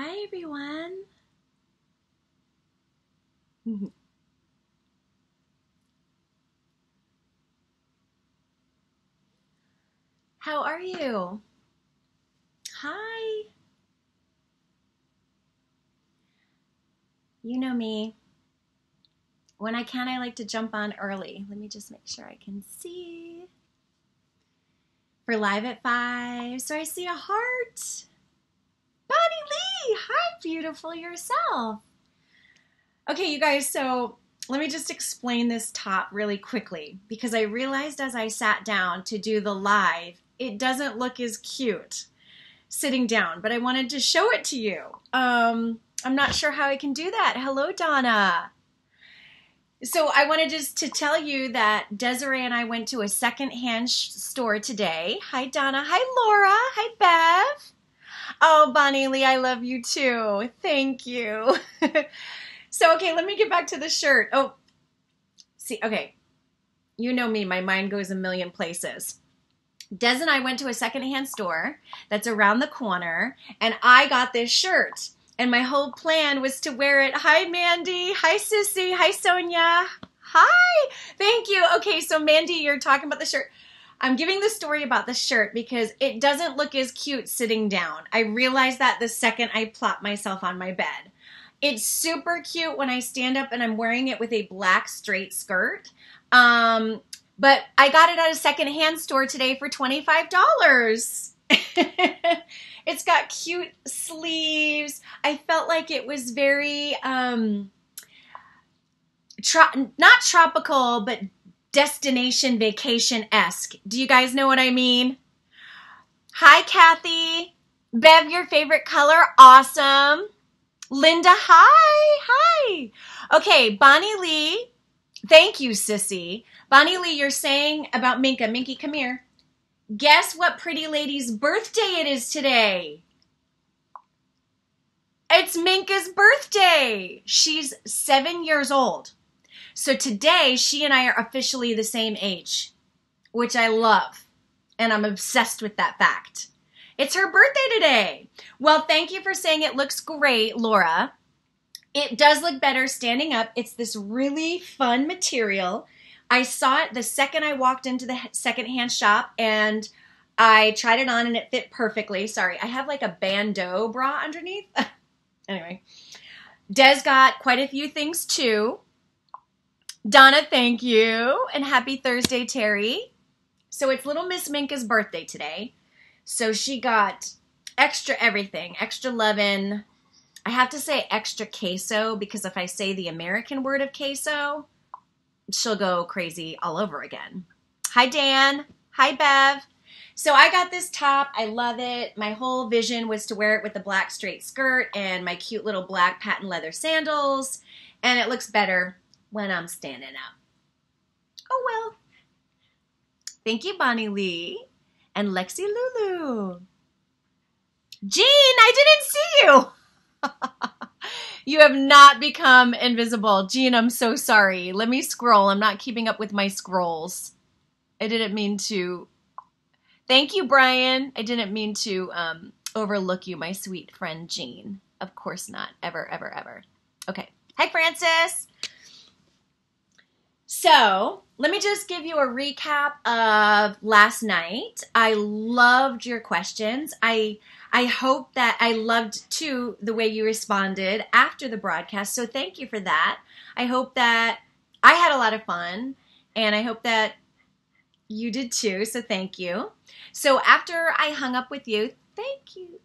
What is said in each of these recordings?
Hi, everyone. How are you? Hi. You know me. When I can, I like to jump on early. Let me just make sure I can see. For live at five. So I see a heart. Hi, beautiful yourself. Okay, you guys, so let me just explain this top really quickly because I realized as I sat down to do the live, it doesn't look as cute sitting down, but I wanted to show it to you. Um, I'm not sure how I can do that. Hello, Donna. So I wanted just to tell you that Desiree and I went to a secondhand store today. Hi, Donna. Hi, Laura. Hi, Bev. Oh, Bonnie Lee, I love you too. Thank you. so, okay, let me get back to the shirt. Oh, see, okay. You know me, my mind goes a million places. Des and I went to a secondhand store that's around the corner, and I got this shirt. And my whole plan was to wear it. Hi, Mandy. Hi, Sissy. Hi, Sonia. Hi. Thank you. Okay, so Mandy, you're talking about the shirt. I'm giving the story about the shirt because it doesn't look as cute sitting down. I realized that the second I plop myself on my bed. It's super cute when I stand up and I'm wearing it with a black straight skirt. Um, but I got it at a secondhand store today for $25. it's got cute sleeves. I felt like it was very um tro- not tropical but destination vacation esque. Do you guys know what I mean? Hi, Kathy. Bev, your favorite color? Awesome. Linda, hi. Hi. Okay, Bonnie Lee. Thank you, Sissy. Bonnie Lee, you're saying about Minka. Minky, come here. Guess what pretty lady's birthday it is today? It's Minka's birthday. She's seven years old. So today, she and I are officially the same age, which I love. And I'm obsessed with that fact. It's her birthday today. Well, thank you for saying it looks great, Laura. It does look better standing up. It's this really fun material. I saw it the second I walked into the secondhand shop and I tried it on and it fit perfectly. Sorry, I have like a bandeau bra underneath. anyway, Des got quite a few things too. Donna, thank you. And happy Thursday, Terry. So it's little Miss Minka's birthday today. So she got extra everything, extra lovin'. I have to say extra queso because if I say the American word of queso, she'll go crazy all over again. Hi, Dan. Hi, Bev. So I got this top. I love it. My whole vision was to wear it with the black straight skirt and my cute little black patent leather sandals. And it looks better when I'm standing up. Oh well. Thank you, Bonnie Lee and Lexi Lulu. Jean, I didn't see you. you have not become invisible. Jean, I'm so sorry. Let me scroll. I'm not keeping up with my scrolls. I didn't mean to. Thank you, Brian. I didn't mean to um, overlook you, my sweet friend Jean. Of course not. Ever, ever, ever. Okay. Hi, Francis. So, let me just give you a recap of last night. I loved your questions. I I hope that I loved too the way you responded after the broadcast. So thank you for that. I hope that I had a lot of fun and I hope that you did too. So thank you. So after I hung up with you, thank you.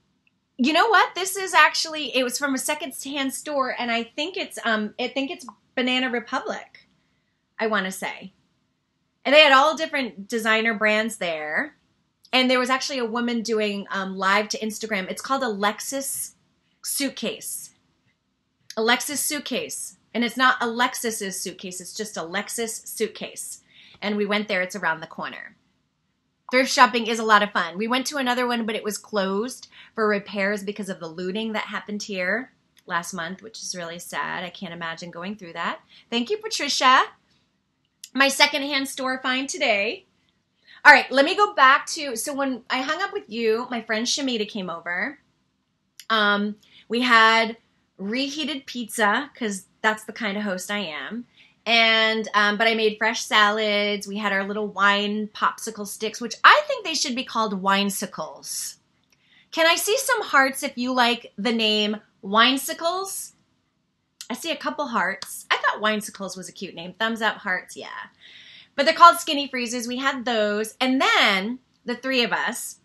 You know what? This is actually it was from a second-hand store and I think it's um I think it's Banana Republic. I want to say. And they had all different designer brands there. And there was actually a woman doing um, live to Instagram. It's called Alexis Suitcase. Alexis Suitcase. And it's not Alexis's suitcase, it's just Alexis Suitcase. And we went there, it's around the corner. Thrift shopping is a lot of fun. We went to another one, but it was closed for repairs because of the looting that happened here last month, which is really sad. I can't imagine going through that. Thank you, Patricia my secondhand store find today. All right, let me go back to so when I hung up with you, my friend Shamita came over. Um, We had reheated pizza because that's the kind of host I am. And um, but I made fresh salads. We had our little wine popsicle sticks, which I think they should be called winesicles. Can I see some hearts if you like the name winesicles? I see a couple hearts. I thought winesicles was a cute name. Thumbs up, hearts, yeah. But they're called skinny freezes. We had those, and then the three of us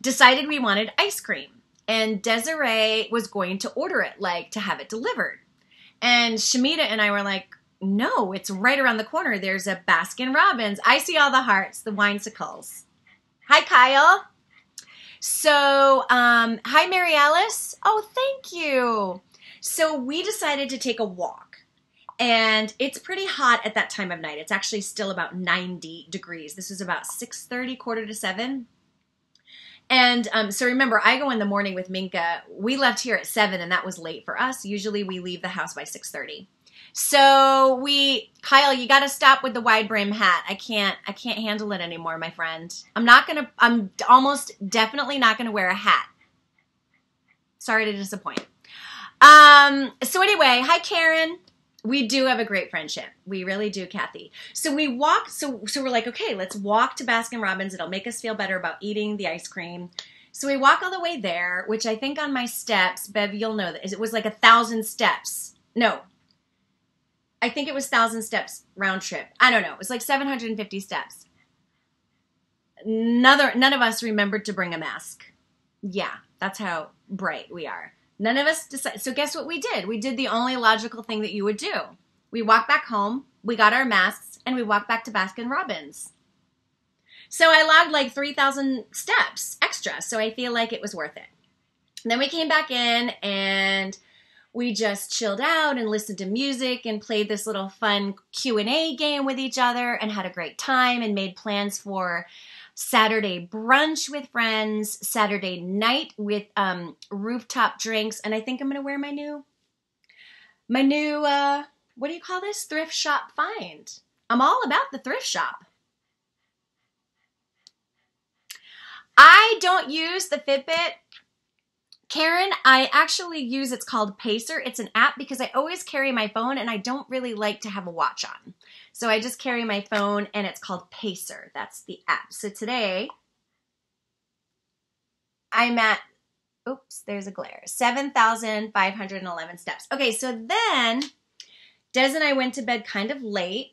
decided we wanted ice cream. And Desiree was going to order it, like to have it delivered. And Shamita and I were like, no, it's right around the corner. There's a Baskin Robbins. I see all the hearts, the winesicles. Hi, Kyle. So, um, hi, Mary Alice. Oh, thank you. So we decided to take a walk. And it's pretty hot at that time of night. It's actually still about 90 degrees. This is about 6:30, quarter to 7. And um, so remember, I go in the morning with Minka. We left here at seven, and that was late for us. Usually, we leave the house by six thirty. So we, Kyle, you got to stop with the wide brim hat. I can't, I can't handle it anymore, my friend. I'm not gonna. I'm almost definitely not gonna wear a hat. Sorry to disappoint. Um. So anyway, hi Karen we do have a great friendship. We really do, Kathy. So we walk. So so we're like, okay, let's walk to Baskin Robbins. It'll make us feel better about eating the ice cream. So we walk all the way there, which I think on my steps, Bev, you'll know that it was like a thousand steps. No, I think it was thousand steps round trip. I don't know. It was like 750 steps. Another, none of us remembered to bring a mask. Yeah, that's how bright we are. None of us decided. So guess what we did? We did the only logical thing that you would do. We walked back home, we got our masks, and we walked back to Baskin Robbins. So I logged like 3,000 steps extra. So I feel like it was worth it. And then we came back in and we just chilled out and listened to music and played this little fun Q&A game with each other and had a great time and made plans for Saturday brunch with friends, Saturday night with um, rooftop drinks, and I think I'm gonna wear my new, my new, uh, what do you call this? Thrift shop find. I'm all about the thrift shop. I don't use the Fitbit Karen, I actually use it's called Pacer. It's an app because I always carry my phone and I don't really like to have a watch on. So I just carry my phone and it's called Pacer. That's the app. So today I'm at oops, there's a glare. 7,511 steps. Okay, so then Des and I went to bed kind of late.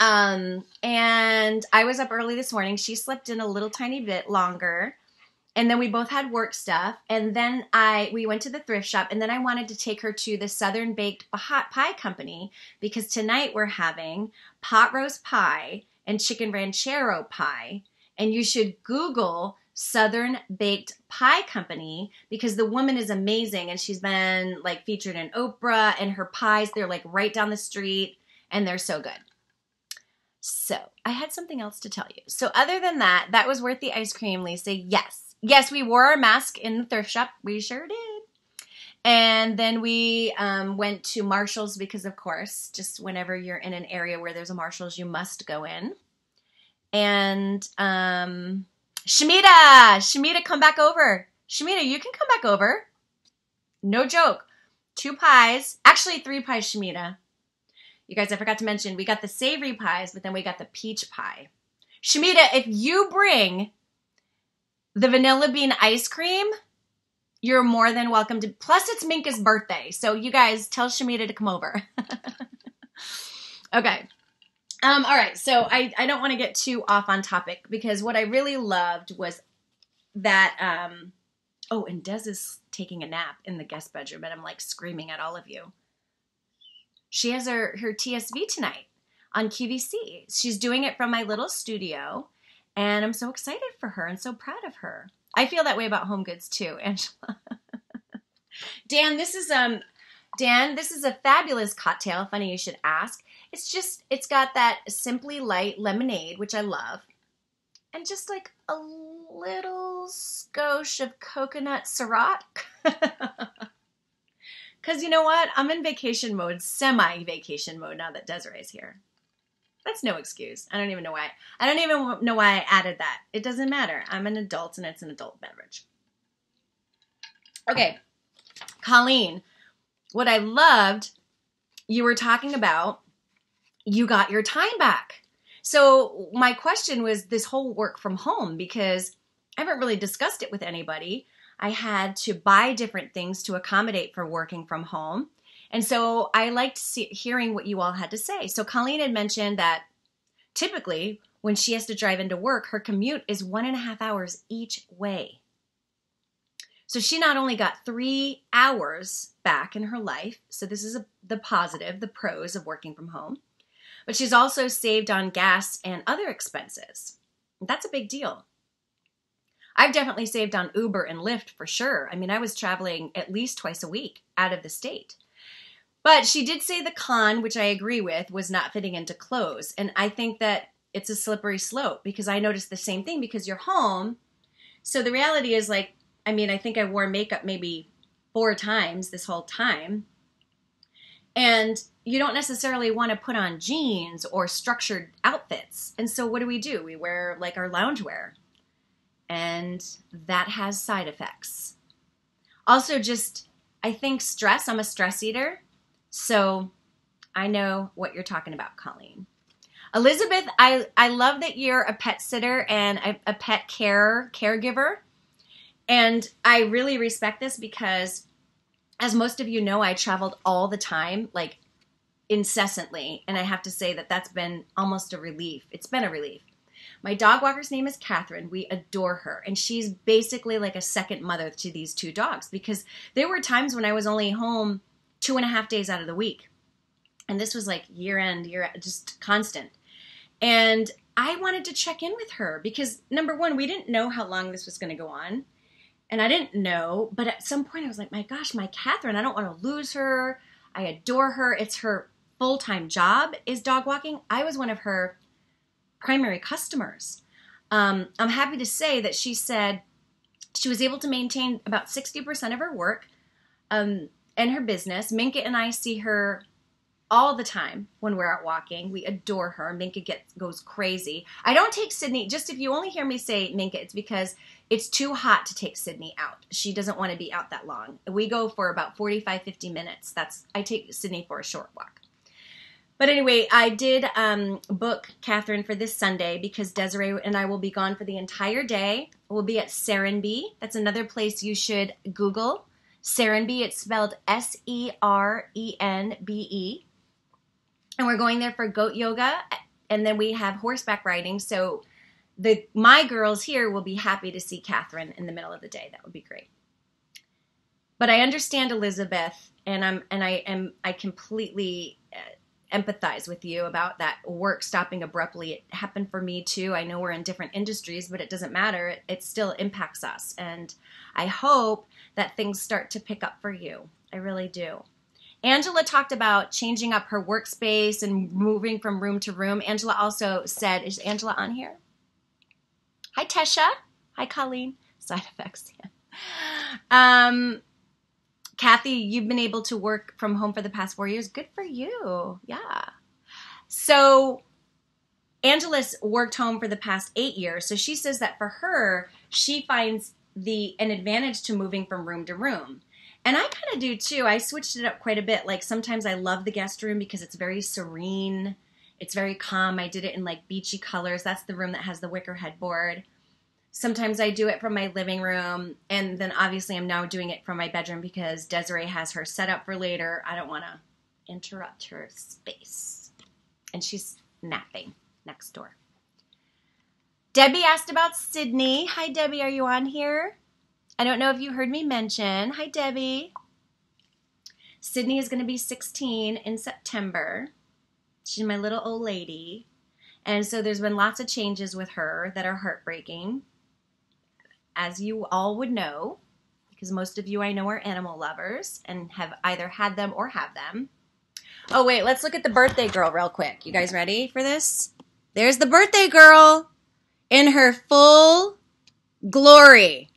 Um, and I was up early this morning. She slept in a little tiny bit longer and then we both had work stuff. And then i we went to the thrift shop. And then i wanted to take her to the southern baked hot pie company because tonight we're having pot roast pie and chicken ranchero pie. And you should google southern baked pie company because the woman is amazing and she's been like featured in oprah and her pies. They're like right down the street and they're so good. So i had something else to tell you. So other than that that was worth the ice cream lisa. Yes yes, we wore our mask in the thrift shop. We sure did. And then we um, went to Marshall's because, of course, just whenever you're in an area where there's a Marshall's, you must go in. And um, Shamita, Shamita, come back over. Shamita, you can come back over. No joke. Two pies, actually three pies, Shamita. You guys, I forgot to mention, we got the savory pies, but then we got the peach pie. Shamita, if you bring the vanilla bean ice cream, you're more than welcome to. Plus, it's Minka's birthday. So, you guys tell Shamita to come over. okay. Um, all right. So, I, I don't want to get too off on topic because what I really loved was that. Um, oh, and Des is taking a nap in the guest bedroom, and I'm like screaming at all of you. She has her, her TSV tonight on QVC. She's doing it from my little studio and I'm so excited for her and so proud of her. I feel that way about Home Goods too, Angela. Dan, this is um Dan, this is a fabulous cocktail. Funny you should ask. It's just it's got that simply light lemonade, which I love. And just like a little skosh of coconut Ciroc. Cause you know what? I'm in vacation mode, semi vacation mode now that Desiree's here. That's no excuse. I don't even know why. I don't even know why I added that. It doesn't matter. I'm an adult and it's an adult beverage. Okay, Colleen, what I loved, you were talking about, you got your time back. So, my question was this whole work from home because I haven't really discussed it with anybody. I had to buy different things to accommodate for working from home. And so I liked see, hearing what you all had to say. So Colleen had mentioned that typically when she has to drive into work, her commute is one and a half hours each way. So she not only got three hours back in her life, so this is a, the positive, the pros of working from home, but she's also saved on gas and other expenses. That's a big deal. I've definitely saved on Uber and Lyft for sure. I mean, I was traveling at least twice a week out of the state. But she did say the con, which I agree with, was not fitting into clothes. And I think that it's a slippery slope because I noticed the same thing because you're home. So the reality is like, I mean, I think I wore makeup maybe four times this whole time. And you don't necessarily want to put on jeans or structured outfits. And so what do we do? We wear like our loungewear. And that has side effects. Also, just, I think stress, I'm a stress eater. So I know what you're talking about, Colleen. Elizabeth, I, I love that you're a pet sitter and a, a pet care caregiver. And I really respect this because, as most of you know, I traveled all the time, like incessantly. And I have to say that that's been almost a relief. It's been a relief. My dog walker's name is Catherine. We adore her. And she's basically like a second mother to these two dogs because there were times when I was only home two and a half days out of the week. And this was like year end, year just constant. And I wanted to check in with her because number one, we didn't know how long this was going to go on. And I didn't know, but at some point I was like, my gosh, my Catherine, I don't want to lose her. I adore her. It's her full time job is dog walking. I was one of her primary customers. Um, I'm happy to say that she said she was able to maintain about 60% of her work um, and her business. Minka and I see her all the time when we're out walking. We adore her. Minka gets goes crazy. I don't take Sydney. Just if you only hear me say Minka, it's because it's too hot to take Sydney out. She doesn't want to be out that long. We go for about 45, 50 minutes. That's I take Sydney for a short walk. But anyway, I did um, book Catherine for this Sunday because Desiree and I will be gone for the entire day. We'll be at Serenbe. That's another place you should Google. Serenbe, it's spelled S E R E N B E. And we're going there for goat yoga and then we have horseback riding. So the my girls here will be happy to see catherine in the middle of the day. That would be great. But i understand elizabeth and i'm and i am i completely uh, empathize with you about that work stopping abruptly. It happened for me too. I know we're in different industries but it doesn't matter. It, it still impacts us. And i hope that things start to pick up for you i really do Angela talked about changing up her workspace and moving from room to room. Angela also said, Is Angela on here? Hi, Tesha. Hi, Colleen. Side effects. Yeah. Um, Kathy, you've been able to work from home for the past four years. Good for you. Yeah. So, Angela's worked home for the past eight years. So she says that for her, she finds the an advantage to moving from room to room. And I kind of do too. I switched it up quite a bit. Like sometimes I love the guest room because it's very serene. It's very calm. I did it in like beachy colors. That's the room that has the wicker headboard. Sometimes I do it from my living room. And then obviously I'm now doing it from my bedroom because Desiree has her set up for later. I don't want to interrupt her space. And she's napping next door. Debbie asked about Sydney. Hi, Debbie. Are you on here? I don't know if you heard me mention. Hi, Debbie. Sydney is going to be 16 in September. She's my little old lady. And so there's been lots of changes with her that are heartbreaking, as you all would know, because most of you I know are animal lovers and have either had them or have them. Oh, wait, let's look at the birthday girl real quick. You guys ready for this? There's the birthday girl in her full glory.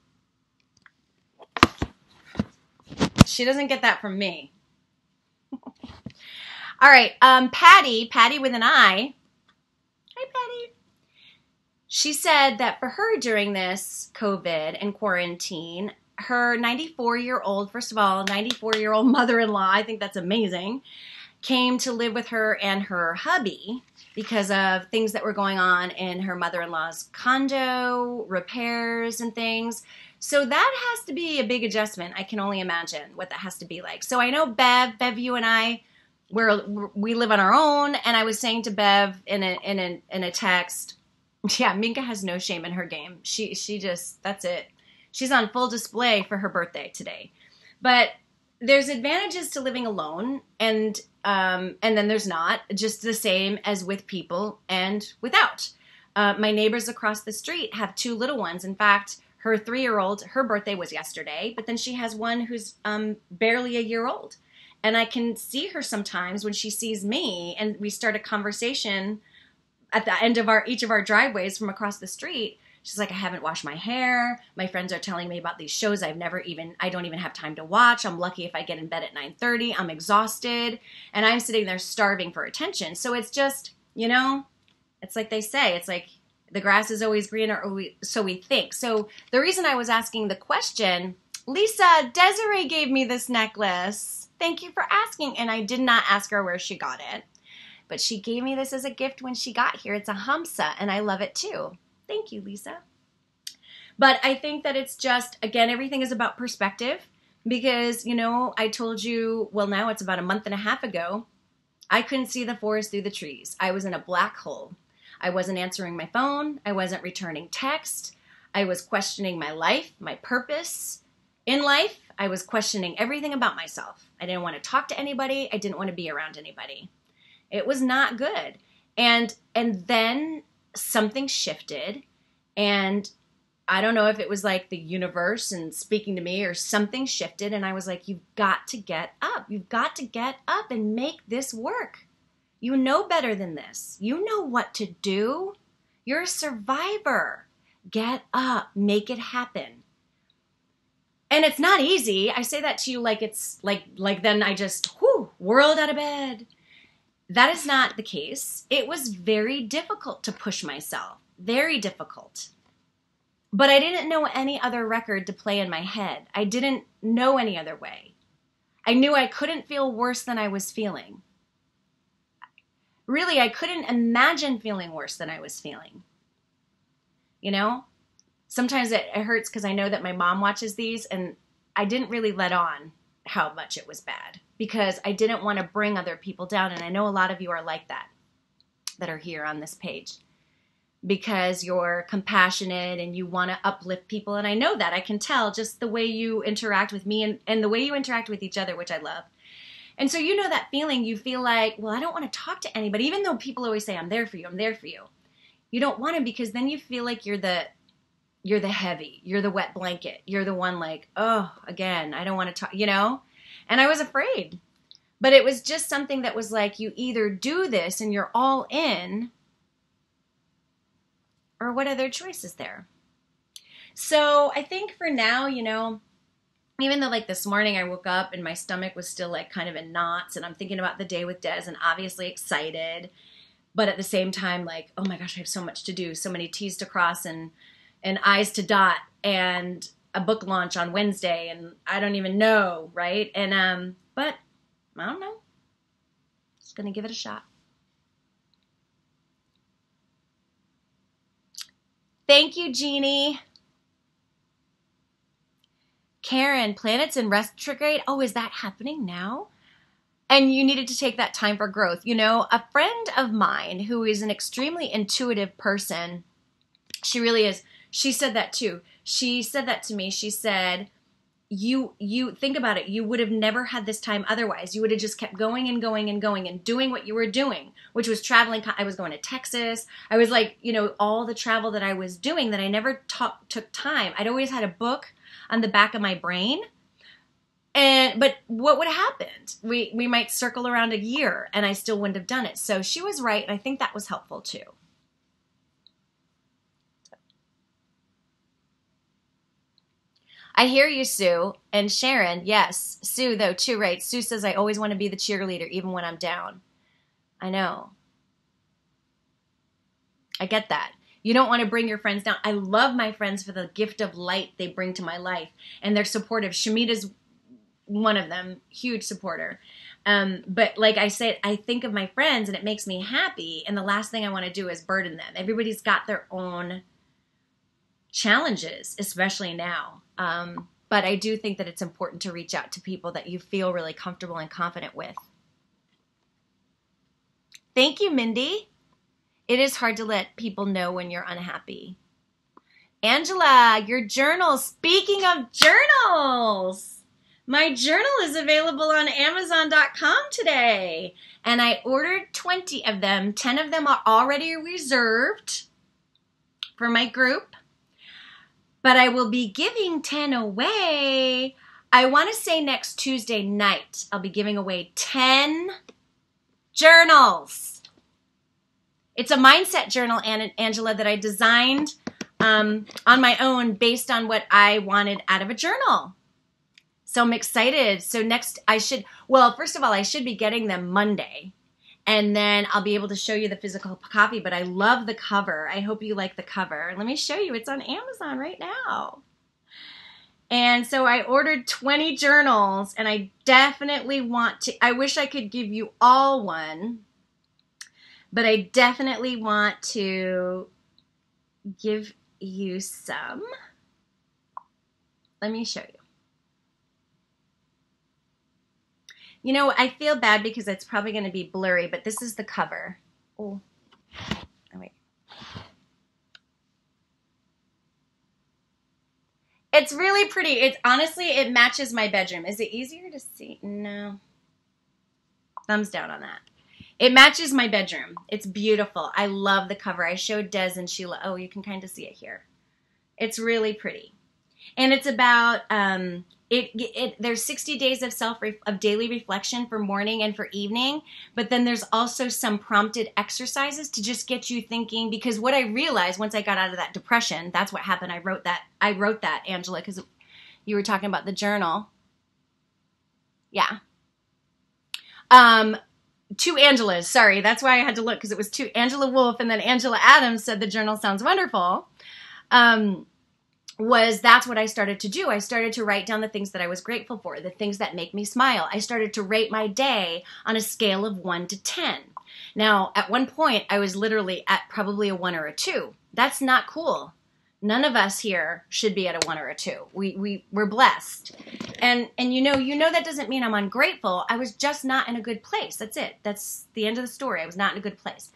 She doesn't get that from me. All right, um, Patty, Patty with an I. Hi, Patty. She said that for her during this COVID and quarantine, her 94 year old, first of all, 94 year old mother in law, I think that's amazing, came to live with her and her hubby because of things that were going on in her mother in law's condo, repairs, and things. So that has to be a big adjustment. I can only imagine what that has to be like. So I know Bev, Bev, you and I, we're, we live on our own. And I was saying to Bev in a, in a, in a text, yeah, Minka has no shame in her game. She, she just, that's it. She's on full display for her birthday today. But there's advantages to living alone and um, and then there's not just the same as with people and without. Uh, my neighbors across the street have two little ones. In fact her three year old her birthday was yesterday but then she has one who's um, barely a year old. And i can see her sometimes when she sees me and we start a conversation at the end of our each of our driveways from across the street She's like, I haven't washed my hair. My friends are telling me about these shows I've never even, I don't even have time to watch. I'm lucky if I get in bed at 9:30. I'm exhausted, and I'm sitting there starving for attention. So it's just, you know, it's like they say, it's like the grass is always greener, or we, so we think. So the reason I was asking the question, Lisa Desiree gave me this necklace. Thank you for asking, and I did not ask her where she got it. But she gave me this as a gift when she got here. It's a Hamsa, and I love it too. Thank you, Lisa. But I think that it's just, again, everything is about perspective because, you know, I told you, well, now it's about a month and a half ago, I couldn't see the forest through the trees. I was in a black hole. I wasn't answering my phone. I wasn't returning text. I was questioning my life, my purpose in life. I was questioning everything about myself. I didn't want to talk to anybody. I didn't want to be around anybody. It was not good. And and then something shifted and I don't know if it was like the universe and speaking to me or something shifted and I was like you've got to get up. You've got to get up and make this work. You know better than this. You know what to do. You're a survivor. Get up, make it happen. And it's not easy. I say that to you like it's like like then I just whoo, whirled out of bed that is not the case. It was very difficult to push myself, very difficult. But I didn't know any other record to play in my head. I didn't know any other way. I knew I couldn't feel worse than I was feeling. Really, I couldn't imagine feeling worse than I was feeling. You know? Sometimes it, it hurts because I know that my mom watches these and I didn't really let on how much it was bad because I didn't want to bring other people down. And I know a lot of you are like that, that are here on this page, because you're compassionate and you want to uplift people. And I know that. I can tell just the way you interact with me and, and the way you interact with each other, which I love. And so you know that feeling, you feel like, well, I don't want to talk to anybody, even though people always say, I'm there for you, I'm there for you. You don't want to because then you feel like you're the you're the heavy, you're the wet blanket, you're the one like, oh, again, I don't want to talk, you know? And I was afraid. But it was just something that was like, you either do this and you're all in, or what other choice is there? So I think for now, you know, even though like this morning I woke up and my stomach was still like kind of in knots and I'm thinking about the day with Des and obviously excited, but at the same time like, oh my gosh, I have so much to do, so many T's to cross and and I's to dot and a book launch on Wednesday and I don't even know, right? And um but I don't know. Just gonna give it a shot. Thank you, Jeannie. Karen, planets in retrograde. Oh, is that happening now? And you needed to take that time for growth. You know, a friend of mine who is an extremely intuitive person, she really is. She said that too. She said that to me. She said, you you think about it. You would have never had this time otherwise. You would have just kept going and going and going and doing what you were doing which was traveling. I was going to texas. I was like you know all the travel that i was doing that i never talk, took time. I'd always had a book on the back of my brain. And but what would have happened? We we might circle around a year and i still wouldn't have done it. So she was right and i think that was helpful too I hear you, Sue. And Sharon, yes. Sue, though, too, right? Sue says, I always want to be the cheerleader, even when I'm down. I know. I get that. You don't want to bring your friends down. I love my friends for the gift of light they bring to my life, and they're supportive. Shamita's one of them, huge supporter. Um, but like I said, I think of my friends and it makes me happy. And the last thing I want to do is burden them. Everybody's got their own challenges, especially now. Um, but I do think that it's important to reach out to people that you feel really comfortable and confident with. Thank you, Mindy. It is hard to let people know when you're unhappy. Angela, your journal. Speaking of journals, my journal is available on Amazon.com today. And I ordered 20 of them. 10 of them are already reserved for my group. But I will be giving 10 away. I want to say next Tuesday night, I'll be giving away 10 journals. It's a mindset journal, Angela, that I designed um, on my own based on what I wanted out of a journal. So I'm excited. So next, I should, well, first of all, I should be getting them Monday. And then I'll be able to show you the physical copy. But I love the cover. I hope you like the cover. Let me show you. It's on Amazon right now. And so I ordered 20 journals, and I definitely want to. I wish I could give you all one, but I definitely want to give you some. Let me show you. You know, I feel bad because it's probably going to be blurry, but this is the cover. Oh, oh wait. It's really pretty. It's honestly, it matches my bedroom. Is it easier to see? No. Thumbs down on that. It matches my bedroom. It's beautiful. I love the cover. I showed Des and Sheila. Oh, you can kind of see it here. It's really pretty. And it's about um, it, it there's 60 days of self of daily reflection for morning and for evening but then there's also some prompted exercises to just get you thinking because what i realized once i got out of that depression that's what happened. I wrote that i wrote that angela because you were talking about the journal. Yeah. Um two angelas. Sorry that's why i had to look because it was two angela wolf and then angela adams said the journal sounds wonderful. Um was that's what I started to do. I started to write down the things that I was grateful for, the things that make me smile. I started to rate my day on a scale of 1 to 10. Now, at one point, I was literally at probably a 1 or a 2. That's not cool. None of us here should be at a 1 or a 2. We we we're blessed. And and you know, you know that doesn't mean I'm ungrateful. I was just not in a good place. That's it. That's the end of the story. I was not in a good place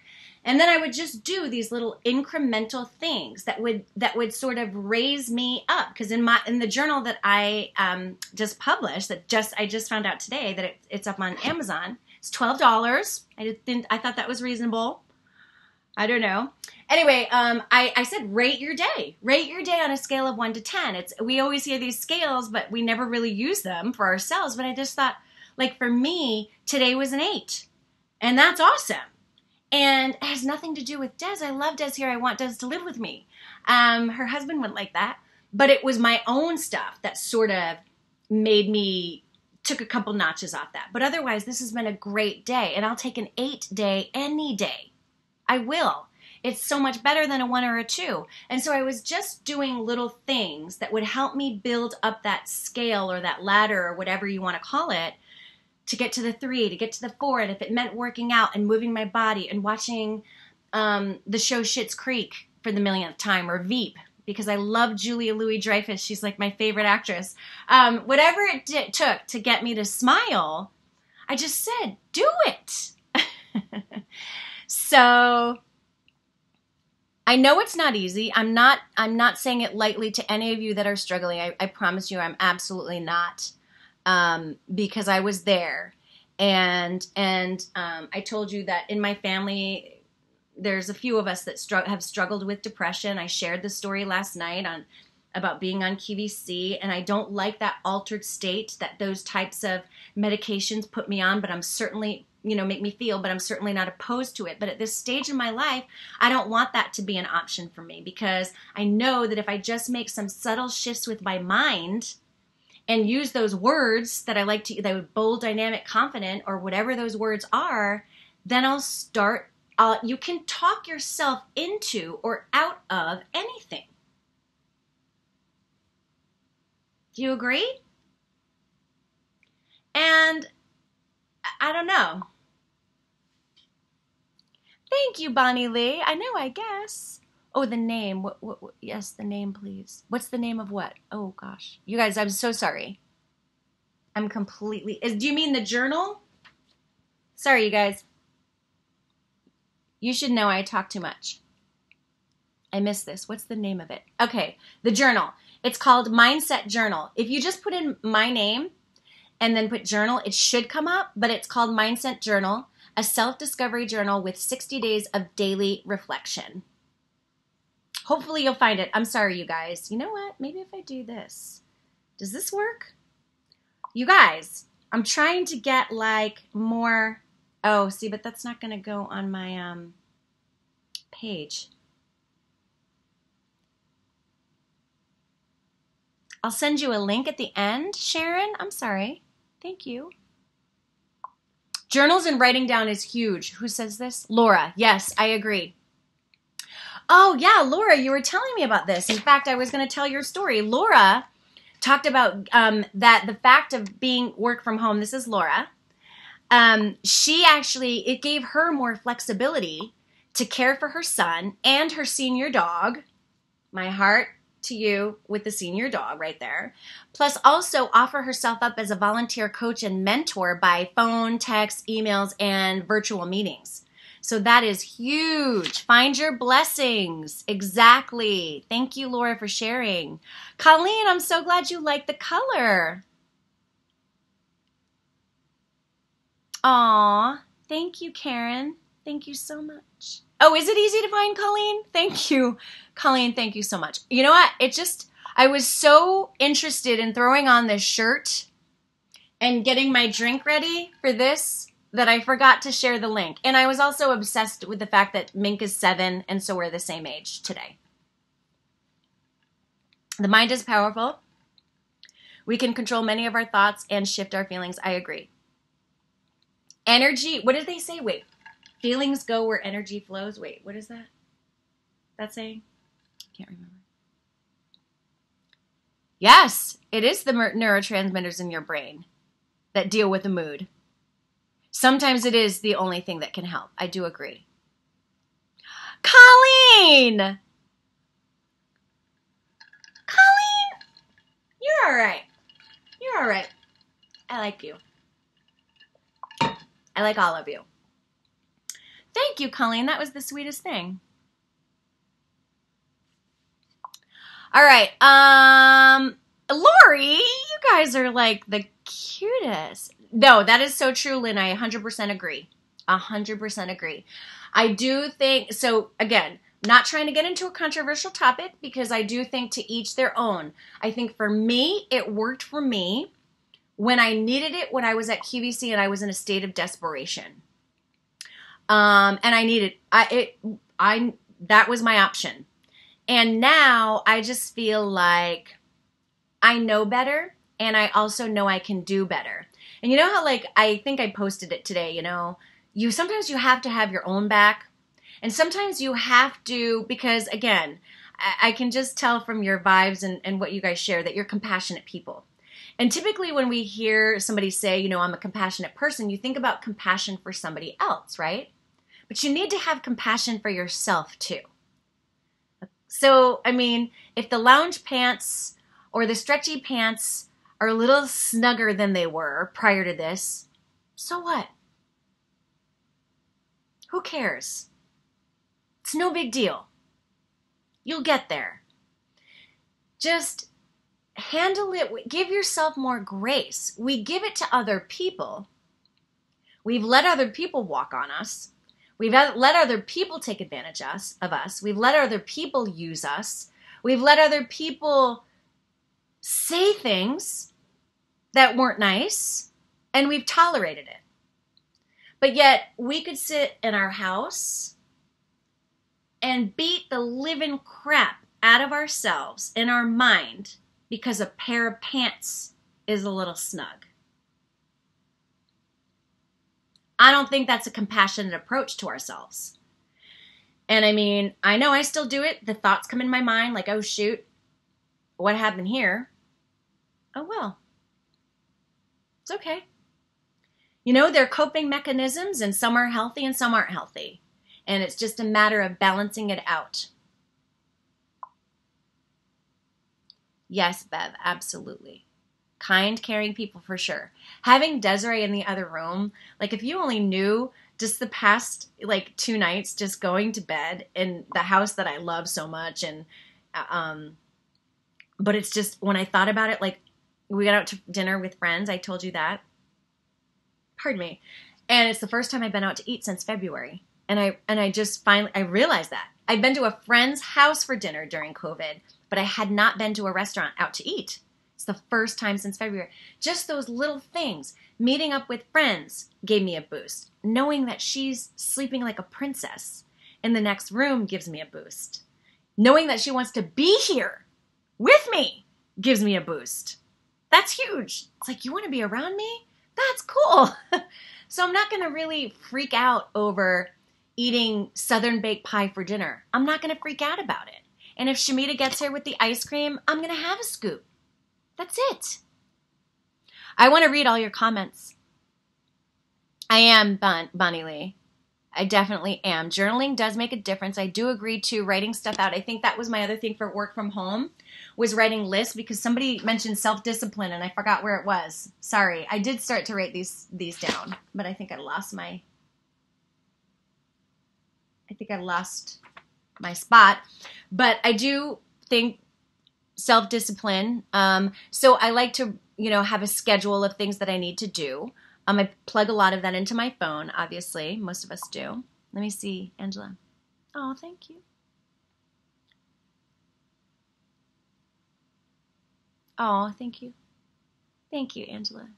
and then i would just do these little incremental things that would that would sort of raise me up. Because in my in the journal that i um, just published that just i just found out today that it, it's up on amazon it's $12 i didn't i thought that was reasonable. I don't know. Anyway um, I, I said rate your day. Rate your day on a scale of 1 to 10 it's we always hear these scales but we never really use them for ourselves but i just thought like for me today was an 8 and that's awesome and it has nothing to do with Des. I love Des here. I want Des to live with me. Um, her husband wouldn't like that, but it was my own stuff that sort of made me took a couple notches off that. But otherwise, this has been a great day, and I'll take an eight day any day. I will. It's so much better than a one or a two. And so I was just doing little things that would help me build up that scale or that ladder or whatever you want to call it to get to the three, to get to the four, and if it meant working out and moving my body and watching um, the show Schitt's Creek for the millionth time or Veep because I love Julia Louis Dreyfus. She's like my favorite actress. Um, whatever it d- took to get me to smile, I just said, do it. so I know it's not easy. I'm not I'm not saying it lightly to any of you that are struggling. I, I promise you I'm absolutely not um, because I was there, and and um, I told you that in my family, there's a few of us that str- have struggled with depression. I shared the story last night on about being on QVC, and I don't like that altered state that those types of medications put me on. But I'm certainly you know make me feel but i'm certainly not opposed to it but at this stage in my life i don't want that to be an option for me because i know that if i just make some subtle shifts with my mind and use those words that I like to, that bold, dynamic, confident, or whatever those words are, then I'll start uh, you can talk yourself into or out of anything. Do you agree? And I don't know. Thank you, Bonnie Lee. I know, I guess. Oh, the name. What, what, what, yes, the name, please. What's the name of what? Oh, gosh. You guys, I'm so sorry. I'm completely. Is, do you mean the journal? Sorry, you guys. You should know I talk too much. I missed this. What's the name of it? Okay, the journal. It's called Mindset Journal. If you just put in my name and then put journal, it should come up, but it's called Mindset Journal, a self discovery journal with 60 days of daily reflection. Hopefully, you'll find it. I'm sorry, you guys. You know what? Maybe if I do this, does this work? You guys, I'm trying to get like more. Oh, see, but that's not going to go on my um, page. I'll send you a link at the end, Sharon. I'm sorry. Thank you. Journals and writing down is huge. Who says this? Laura. Yes, I agree. Oh, yeah, Laura, you were telling me about this. In fact, I was going to tell your story. Laura talked about um, that the fact of being work from home. This is Laura. Um, she actually, it gave her more flexibility to care for her son and her senior dog. My heart to you with the senior dog right there. Plus, also offer herself up as a volunteer coach and mentor by phone, text, emails, and virtual meetings. So that is huge. Find your blessings. Exactly. Thank you, Laura, for sharing. Colleen, I'm so glad you like the color. Aw, thank you, Karen. Thank you so much. Oh, is it easy to find Colleen? Thank you. Colleen, thank you so much. You know what? It just, I was so interested in throwing on this shirt and getting my drink ready for this that I forgot to share the link. And I was also obsessed with the fact that Mink is seven, and so we're the same age today. The mind is powerful. We can control many of our thoughts and shift our feelings. I agree. Energy, what did they say? Wait, Feelings go where energy flows. Wait, what is that? That saying? Can't remember. Yes, it is the neurotransmitters in your brain that deal with the mood. Sometimes it is the only thing that can help. I do agree. Colleen! Colleen! You're all right. You're all right. I like you. I like all of you. Thank you, Colleen. That was the sweetest thing. All right. Um, Lori, you guys are like the cutest. No, that is so true, Lynn. I 100% agree. 100% agree. I do think, so again, not trying to get into a controversial topic because I do think to each their own. I think for me, it worked for me when I needed it when I was at QVC and I was in a state of desperation um, and I needed I it I that was my option. And now I just feel like I know better and I also know I can do better. And you know how like I think I posted it today, you know, you sometimes you have to have your own back. And sometimes you have to because again, I, I can just tell from your vibes and, and what you guys share that you're compassionate people. And typically, when we hear somebody say, you know, I'm a compassionate person, you think about compassion for somebody else, right? but you need to have compassion for yourself too. So, I mean, if the lounge pants or the stretchy pants are a little snugger than they were prior to this, so what? Who cares? It's no big deal. You'll get there. Just handle it, give yourself more grace. We give it to other people. We've let other people walk on us. We've let other people take advantage of us. We've let other people use us. We've let other people say things that weren't nice, and we've tolerated it. But yet, we could sit in our house and beat the living crap out of ourselves in our mind because a pair of pants is a little snug. I don't think that's a compassionate approach to ourselves. And I mean, I know I still do it. The thoughts come in my mind like, oh, shoot, what happened here? Oh, well, it's okay. You know, they're coping mechanisms, and some are healthy and some aren't healthy. And it's just a matter of balancing it out. Yes, Bev, absolutely. Kind, caring people for sure. Having Desiree in the other room, like if you only knew just the past like two nights just going to bed in the house that I love so much and uh, um but it's just when I thought about it like we got out to dinner with friends, I told you that. Pardon me. And it's the first time I've been out to eat since February. And I and I just finally I realized that. I'd been to a friend's house for dinner during COVID, but I had not been to a restaurant out to eat. It's the first time since February. Just those little things. Meeting up with friends gave me a boost. Knowing that she's sleeping like a princess in the next room gives me a boost. Knowing that she wants to be here with me gives me a boost. That's huge. It's like, you want to be around me? That's cool. so I'm not going to really freak out over eating southern baked pie for dinner. I'm not going to freak out about it. And if Shamita gets here with the ice cream, I'm going to have a scoop. That's it. I want to read all your comments. I am Bon- Bonnie Lee. I definitely am. Journaling does make a difference. I do agree to writing stuff out. I think that was my other thing for work from home was writing lists because somebody mentioned self-discipline and I forgot where it was. Sorry. I did start to write these these down, but I think I lost my I think I lost my spot. But I do think self discipline. Um, so I like to, you know, have a schedule of things that I need to do. Um, I plug a lot of that into my phone, obviously. Most of us do. Let me see, Angela. Oh, thank you. Oh, thank you. Thank you, Angela.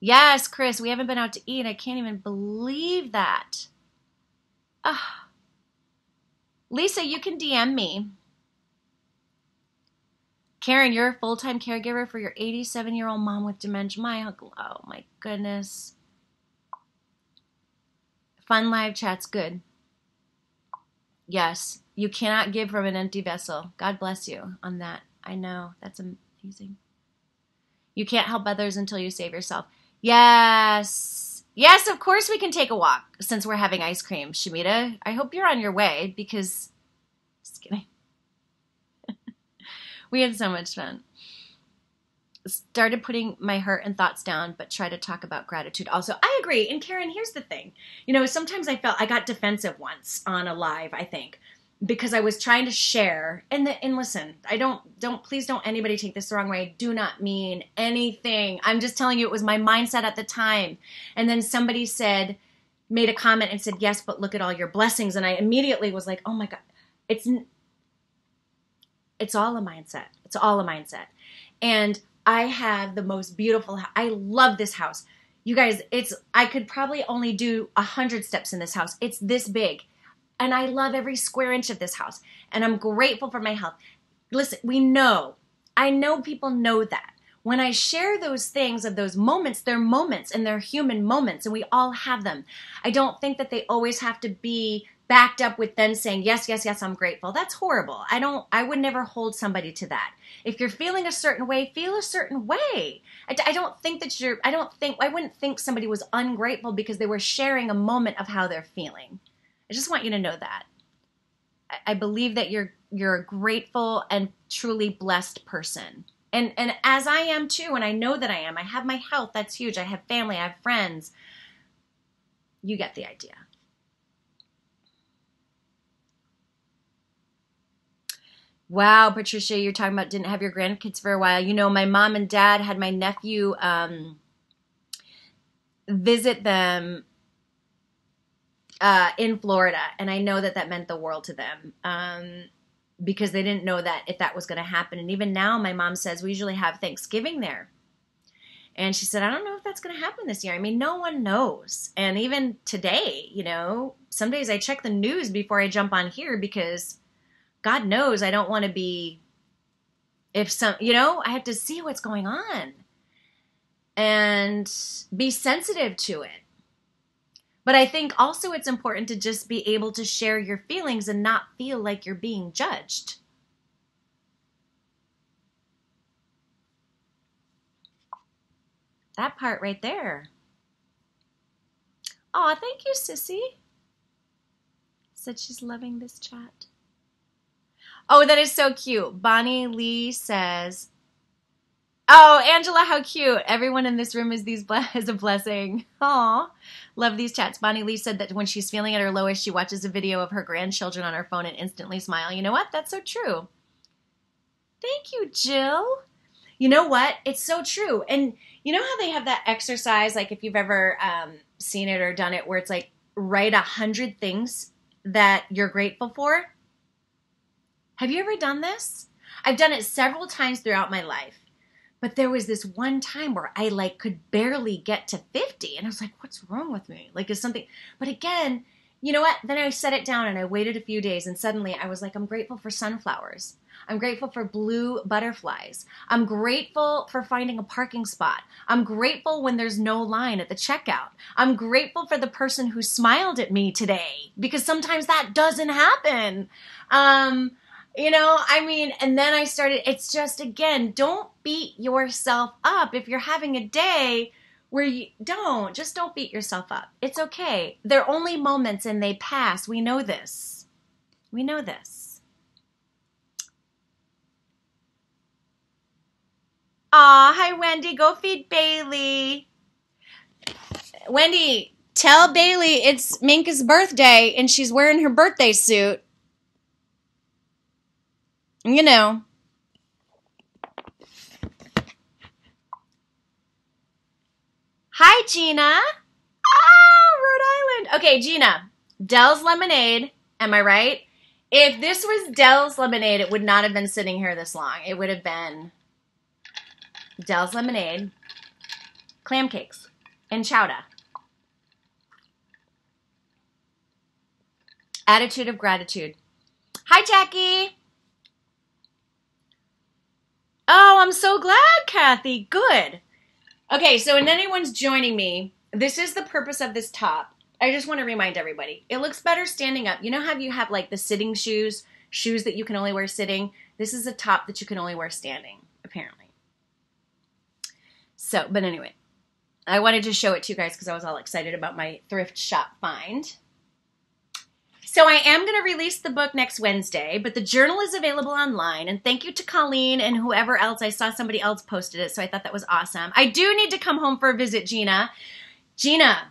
Yes, Chris, we haven't been out to eat. I can't even believe that. Ah. Lisa, you can DM me. Karen, you're a full time caregiver for your 87 year old mom with dementia. My uncle, oh my goodness. Fun live chat's good. Yes, you cannot give from an empty vessel. God bless you on that. I know, that's amazing. You can't help others until you save yourself. Yes, Yes, of course we can take a walk since we're having ice cream. Shamita, I hope you're on your way because just kidding. we had so much fun. Started putting my hurt and thoughts down, but try to talk about gratitude. Also, I agree. And Karen, here's the thing. You know, sometimes I felt I got defensive once on a live, I think, because I was trying to share and the, and listen, I don't don't please don't anybody take this the wrong way. I do not mean anything. I'm just telling you it was my mindset at the time. And then somebody said made a comment and said, "Yes, but look at all your blessings." And I immediately was like, "Oh my god. It's it's all a mindset. It's all a mindset." And I have the most beautiful I love this house. You guys, it's I could probably only do a 100 steps in this house. It's this big and I love every square inch of this house. And I'm grateful for my health. Listen, we know, I know people know that. When I share those things of those moments, they're moments and they're human moments, and we all have them. I don't think that they always have to be backed up with then saying, Yes, yes, yes, I'm grateful. That's horrible. I don't, I would never hold somebody to that. If you're feeling a certain way, feel a certain way. I, I don't think that you're, I don't think, I wouldn't think somebody was ungrateful because they were sharing a moment of how they're feeling. I just want you to know that. I believe that you're you're a grateful and truly blessed person. And and as I am too, and I know that I am. I have my health, that's huge. I have family, I have friends. You get the idea. Wow, Patricia, you're talking about didn't have your grandkids for a while. You know, my mom and dad had my nephew um, visit them uh, in Florida, and I know that that meant the world to them um, because they didn't know that if that was going to happen. And even now, my mom says we usually have Thanksgiving there. And she said, I don't know if that's going to happen this year. I mean, no one knows. And even today, you know, some days I check the news before I jump on here because God knows I don't want to be, if some, you know, I have to see what's going on and be sensitive to it But I think also it's important to just be able to share your feelings and not feel like you're being judged. That part right there. Oh, thank you, Sissy. Said she's loving this chat. Oh, that is so cute. Bonnie Lee says, Oh, Angela, how cute. Everyone in this room is these is a blessing. Aw. Love these chats. Bonnie Lee said that when she's feeling at her lowest, she watches a video of her grandchildren on her phone and instantly smile. You know what? That's so true. Thank you, Jill. You know what? It's so true. And you know how they have that exercise, like if you've ever um, seen it or done it, where it's like write a hundred things that you're grateful for? Have you ever done this? I've done it several times throughout my life. But there was this one time where I like could barely get to 50 and I was like, what's wrong with me? Like is something but again, you know what? Then I set it down and I waited a few days and suddenly I was like, I'm grateful for sunflowers. I'm grateful for blue butterflies. I'm grateful for finding a parking spot. I'm grateful when there's no line at the checkout. I'm grateful for the person who smiled at me today because sometimes that doesn't happen. Um, you know, I mean, and then I started, it's just again, don't beat yourself up if you're having a day where you don't, just don't beat yourself up. It's okay. They're only moments and they pass. We know this. We know this. Aw, hi Wendy. Go feed Bailey. Wendy, tell Bailey it's Minka's birthday and she's wearing her birthday suit you know. Hi, Gina. Oh, Rhode Island. Okay, Gina. Del's Lemonade. Am I right? If this was Del's Lemonade, it would not have been sitting here this long. It would have been Del's Lemonade, clam cakes, and chowder. Attitude of gratitude. Hi, Jackie. Oh, I'm so glad, Kathy. Good. Okay, so when anyone's joining me, this is the purpose of this top. I just want to remind everybody it looks better standing up. You know how you have like the sitting shoes, shoes that you can only wear sitting? This is a top that you can only wear standing, apparently. So, but anyway, I wanted to show it to you guys because I was all excited about my thrift shop find. So I am going to release the book next Wednesday, but the journal is available online. And thank you to Colleen and whoever else. I saw somebody else posted it, so I thought that was awesome. I do need to come home for a visit, Gina. Gina,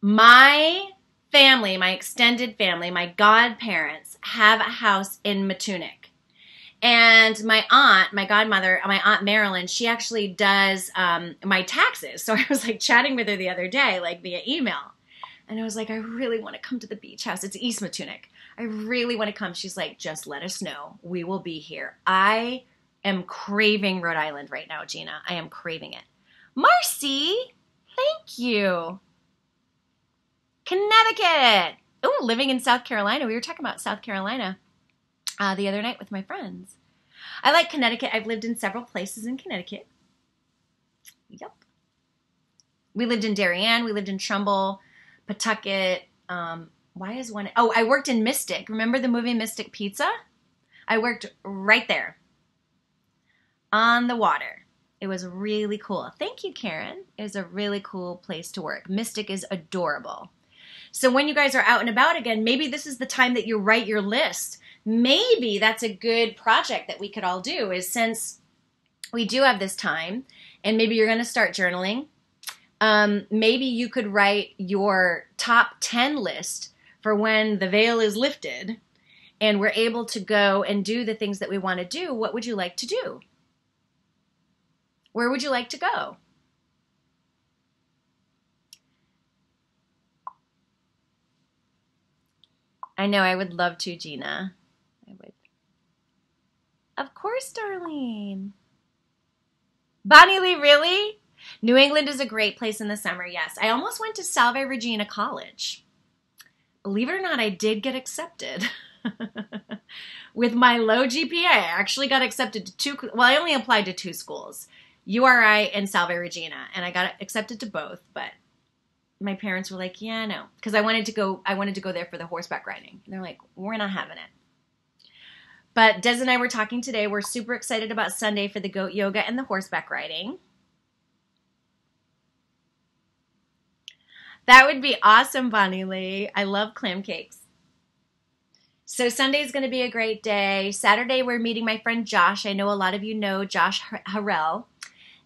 my family, my extended family, my godparents have a house in Matunuck. And my aunt, my godmother, my aunt Marilyn, she actually does um, my taxes. So I was like chatting with her the other day, like via email. And I was like, I really want to come to the beach house. It's East Matunuck. I really want to come. She's like, just let us know. We will be here. I am craving Rhode Island right now, Gina. I am craving it. Marcy, thank you. Connecticut. Oh, living in South Carolina. We were talking about South Carolina uh, the other night with my friends. I like Connecticut. I've lived in several places in Connecticut. Yep. We lived in Darien. We lived in Trumbull. Pawtucket. Um, why is one? Oh, I worked in Mystic. Remember the movie Mystic Pizza? I worked right there on the water. It was really cool. Thank you, Karen. It was a really cool place to work. Mystic is adorable. So when you guys are out and about again, maybe this is the time that you write your list. Maybe that's a good project that we could all do is since we do have this time and maybe you're going to start journaling um, maybe you could write your top 10 list for when the veil is lifted and we're able to go and do the things that we want to do. What would you like to do? Where would you like to go? I know I would love to, Gina. I would. Of course, Darlene. Bonnie Lee, really? New England is a great place in the summer, yes. I almost went to Salve Regina College. Believe it or not, I did get accepted. With my low GPA, I actually got accepted to two, well, I only applied to two schools, URI and Salve Regina, and I got accepted to both, but my parents were like, "Yeah, no," because I wanted to go. I wanted to go there for the horseback riding. And they're like, "We're not having it." But Des and I were talking today. We're super excited about Sunday for the goat yoga and the horseback riding. That would be awesome, Bonnie Lee. I love clam cakes. So Sunday is going to be a great day. Saturday we're meeting my friend Josh. I know a lot of you know Josh Harrell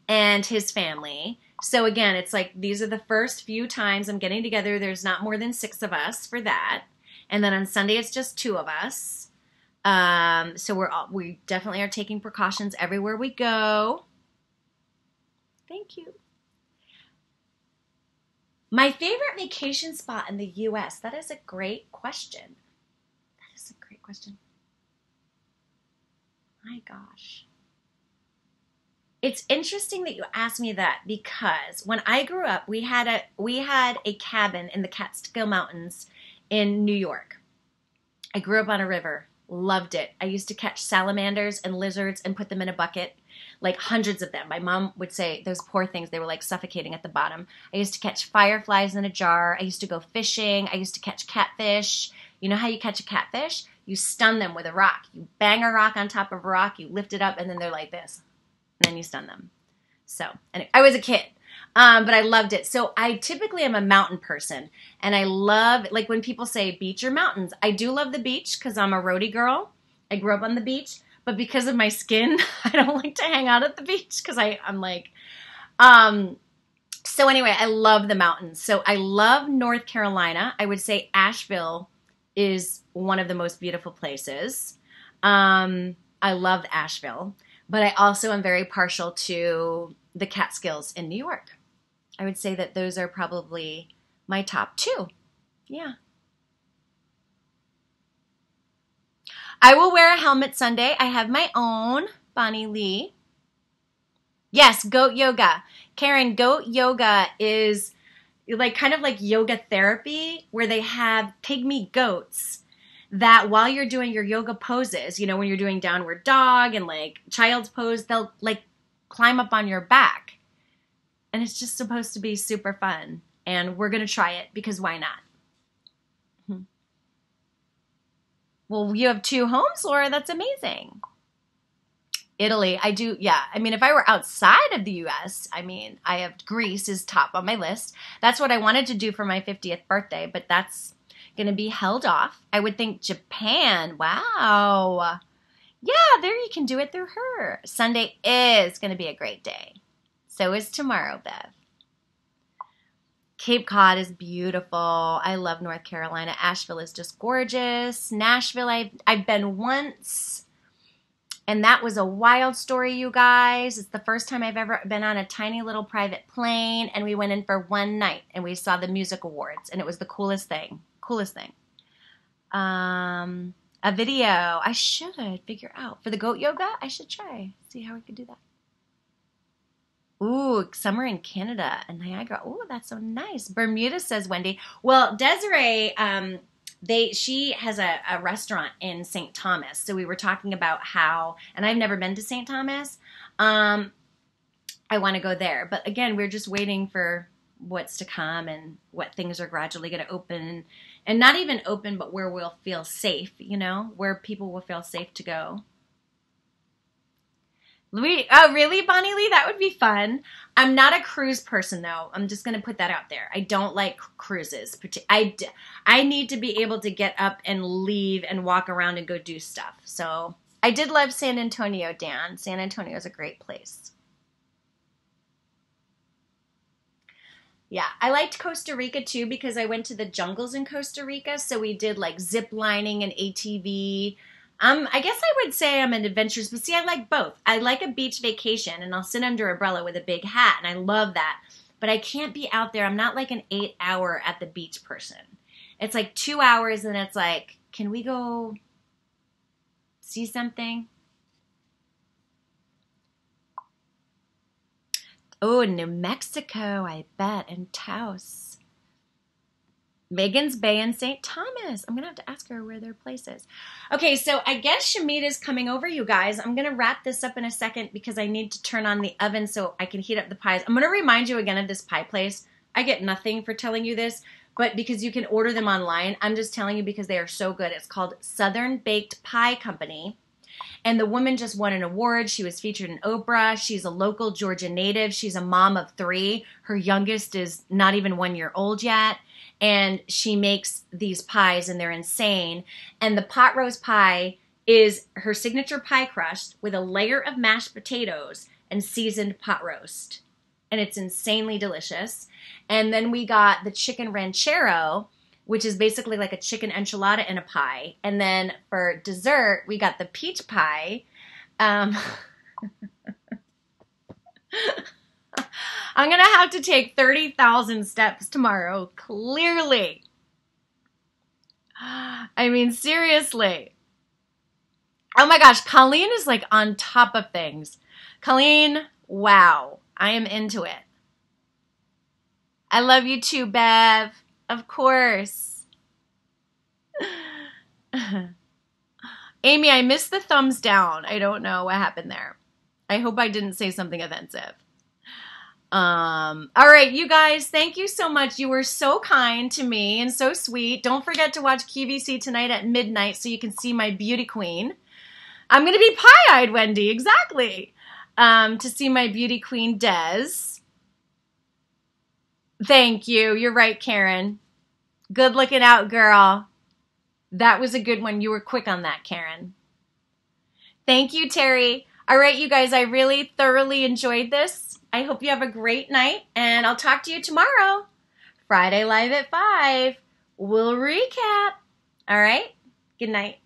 and his family. So again, it's like these are the first few times I'm getting together. There's not more than six of us for that, and then on Sunday it's just two of us. Um, so we're all, we definitely are taking precautions everywhere we go. Thank you. My favorite vacation spot in the U.S. That is a great question That is a great question. My gosh. It's interesting that you asked me that because when I grew up, we had a we had a cabin in the Catskill Mountains in New York. I grew up on a river, loved it. I used to catch salamanders and lizards and put them in a bucket, like hundreds of them. My mom would say those poor things, they were like suffocating at the bottom. I used to catch fireflies in a jar. I used to go fishing. I used to catch catfish. You know how you catch a catfish? You stun them with a rock. You bang a rock on top of a rock, you lift it up, and then they're like this. And then you stun them. So, and I was a kid, um, but I loved it. So I typically am a mountain person, and I love like when people say beach or mountains. I do love the beach because I'm a Rhody girl. I grew up on the beach, but because of my skin, I don't like to hang out at the beach because I'm like, um. So anyway, I love the mountains. So I love North Carolina. I would say Asheville is one of the most beautiful places. Um, I love Asheville, but I also am very partial to the Catskills in New York. I would say that those are probably my top two. Yeah. I will wear a helmet Sunday. I have my own, Bonnie Lee. Yes, goat yoga. Karen, goat yoga is like kind of like yoga therapy where they have pygmy goats that while you're doing your yoga poses, you know, when you're doing downward dog and like child's pose, they'll like climb up on your back. And it's just supposed to be super fun. And we're going to try it because why not? Well, you have two homes, Laura. That's amazing. Italy, I do, yeah. I mean, if I were outside of the US, I mean, I have Greece is top on my list. That's what I wanted to do for my 50th birthday, but that's going to be held off. I would think Japan, wow. Yeah, there you can do it through her. Sunday is going to be a great day. So is tomorrow, Bev. Cape Cod is beautiful. I love North Carolina. Asheville is just gorgeous. Nashville, I've, I've been once. And that was a wild story, you guys. It's the first time I've ever been on a tiny little private plane, and we went in for one night and we saw the music awards, and it was the coolest thing. Coolest thing. Um, a video. I should figure out for the goat yoga. I should try see how we could do that. Ooh, summer in Canada and Niagara. Ooh, that's so nice. Bermuda says Wendy. Well, Desiree um, they she has a, a restaurant in St. Thomas. So we were talking about how, and I've never been to St. Thomas. Um, I want to go there, but again, we're just waiting for what's to come and what things are gradually going to open, and not even open, but where we'll feel safe. You know, where people will feel safe to go. Louis, oh really, Bonnie Lee? That would be fun. I'm not a cruise person though. I'm just gonna put that out there. I don't like cruises. I I need to be able to get up and leave and walk around and go do stuff. So I did love San Antonio, Dan. San Antonio is a great place. Yeah, I liked Costa Rica too because I went to the jungles in Costa Rica. So we did like zip lining and ATV. Um, I guess I would say I'm an adventurous, but see, I like both. I like a beach vacation, and I'll sit under umbrella with a big hat, and I love that. But I can't be out there. I'm not like an eight hour at the beach person. It's like two hours, and it's like, can we go see something? Oh, New Mexico, I bet, and Taos. Magens Bay and St. Thomas. I'm going to have to ask her where their place is. Okay, so I guess Shamit is coming over, you guys. I'm going to wrap this up in a second because I need to turn on the oven so I can heat up the pies. I'm going to remind you again of this pie place. I get nothing for telling you this, but because you can order them online, I'm just telling you because they are so good. It's called Southern Baked Pie Company. And the woman just won an award. She was featured in Oprah. She's a local Georgia native. She's a mom of three. Her youngest is not even one year old yet. And she makes these pies, and they're insane. And the pot roast pie is her signature pie crust with a layer of mashed potatoes and seasoned pot roast. And it's insanely delicious. And then we got the chicken ranchero, which is basically like a chicken enchilada in a pie. And then for dessert, we got the peach pie. Um, I'm going to have to take 30,000 steps tomorrow, clearly. I mean, seriously. Oh my gosh, Colleen is like on top of things. Colleen, wow, I am into it. I love you too, Bev. Of course. Amy, I missed the thumbs down. I don't know what happened there. I hope I didn't say something offensive. Um, all right, you guys, thank you so much. You were so kind to me and so sweet. Don't forget to watch QVC tonight at midnight so you can see my beauty queen. I'm going to be pie eyed, Wendy, exactly. Um, to see my beauty queen, Des. Thank you. You're right, Karen. Good looking out, girl. That was a good one. You were quick on that, Karen. Thank you, Terry. All right, you guys, I really thoroughly enjoyed this. I hope you have a great night, and I'll talk to you tomorrow. Friday Live at 5. We'll recap. All right? Good night.